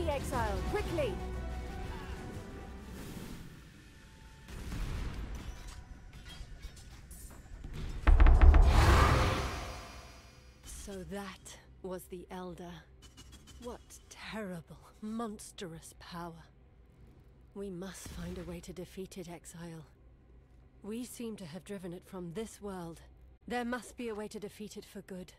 exile, quickly! So that was the Elder. What terrible, monstrous power. We must find a way to defeat it, Exile. We seem to have driven it from this world. There must be a way to defeat it for good.